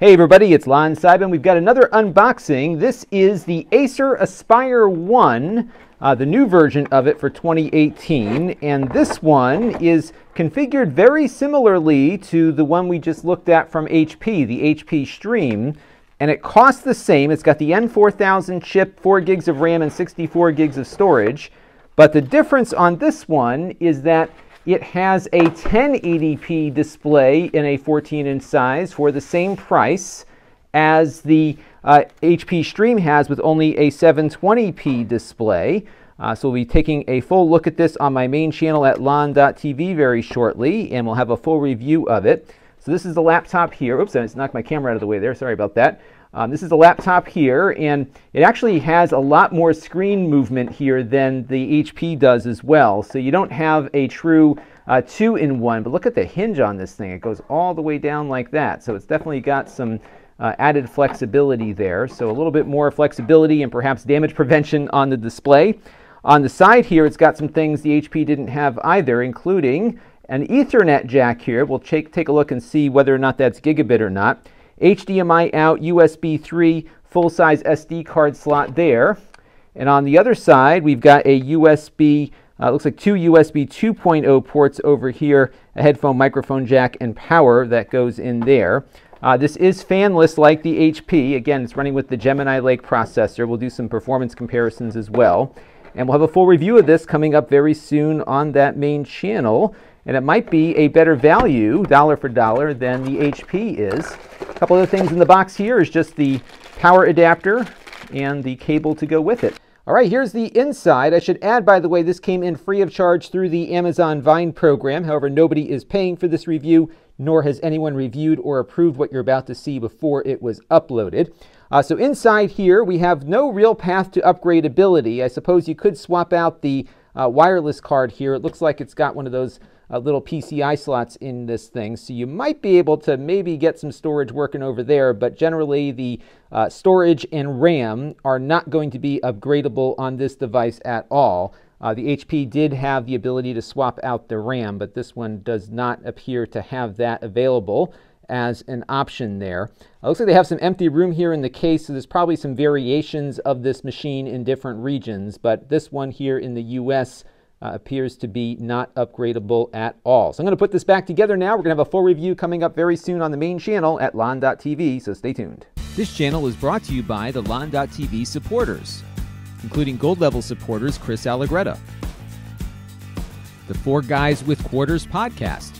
Hey everybody, it's Lon Seidman. We've got another unboxing. This is the Acer Aspire 1, uh, the new version of it for 2018. And this one is configured very similarly to the one we just looked at from HP, the HP Stream. And it costs the same. It's got the N4000 chip, 4 gigs of RAM, and 64 gigs of storage. But the difference on this one is that it has a 1080p display in a 14 inch size for the same price as the uh, HP Stream has with only a 720p display. Uh, so we'll be taking a full look at this on my main channel at lon.tv very shortly, and we'll have a full review of it. So this is the laptop here. Oops, I just knocked my camera out of the way there. Sorry about that. Um, this is a laptop here, and it actually has a lot more screen movement here than the HP does as well. So you don't have a true uh, two-in-one, but look at the hinge on this thing. It goes all the way down like that. So it's definitely got some uh, added flexibility there. So a little bit more flexibility and perhaps damage prevention on the display. On the side here, it's got some things the HP didn't have either, including an Ethernet jack here. We'll take, take a look and see whether or not that's gigabit or not. HDMI out, USB 3, full-size SD card slot there. And on the other side, we've got a USB, uh, looks like two USB 2.0 ports over here, a headphone, microphone jack, and power that goes in there. Uh, this is fanless like the HP. Again, it's running with the Gemini Lake processor. We'll do some performance comparisons as well. And we'll have a full review of this coming up very soon on that main channel. And it might be a better value, dollar for dollar, than the HP is. Couple other things in the box here is just the power adapter and the cable to go with it. All right, here's the inside. I should add, by the way, this came in free of charge through the Amazon Vine program. However, nobody is paying for this review, nor has anyone reviewed or approved what you're about to see before it was uploaded. Uh, so inside here, we have no real path to upgradability. I suppose you could swap out the uh, wireless card here. It looks like it's got one of those uh, little PCI slots in this thing. So you might be able to maybe get some storage working over there, but generally the uh, storage and RAM are not going to be upgradable on this device at all. Uh, the HP did have the ability to swap out the RAM, but this one does not appear to have that available as an option there. It looks like they have some empty room here in the case, so there's probably some variations of this machine in different regions, but this one here in the US uh, appears to be not upgradable at all. So I'm going to put this back together now. We're going to have a full review coming up very soon on the main channel at lon.tv, so stay tuned. This channel is brought to you by the lon.tv supporters, including gold level supporters Chris Allegretta, the Four Guys with Quarters podcast,